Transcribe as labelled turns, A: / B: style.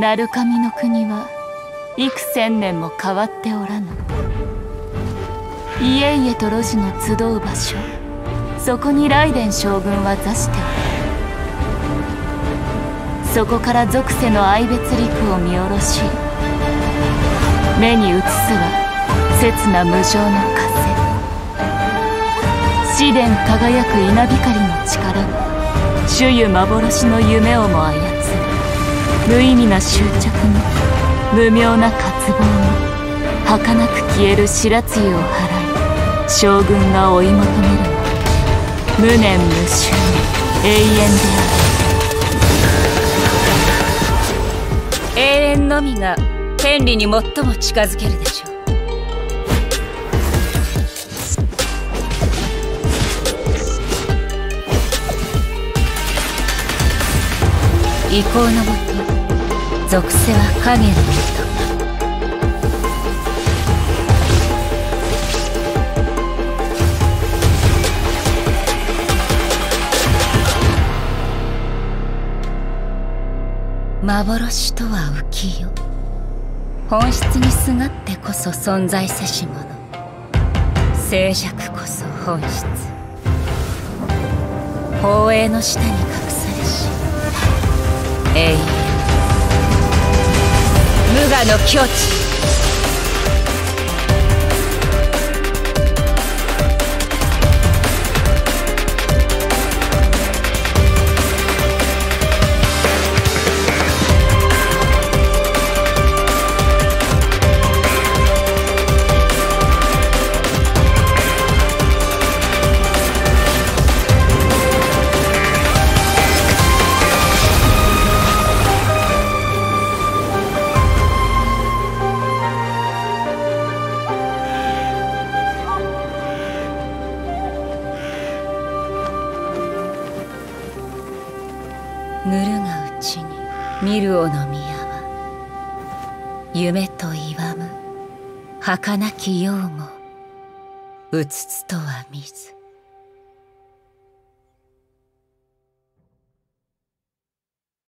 A: 鳴神の国は幾千年も変わっておらぬ。家々と路地の集う場所。そこに雷電将軍は座して。おるそこから属性の愛別陸を見下ろし。目に映すは刹那無常の風紫殿輝く稲光の力。が主湯幻の夢をも操る。無意味な執着も無名な渇望も儚く消える白露を払い将軍が追い求める。の無念無臭永遠で
B: ある。永遠のみが天理に最も近づけるでしょう。意向のもと属性は影の糸幻とは浮世。本質にすがってこそ存在せし者静寂こそ本質。宝永の下に隠されし。永遠。無我の境地。ぬるがうちに。見るおの宮は。夢と祝む。儚きようもうつつとは見ず。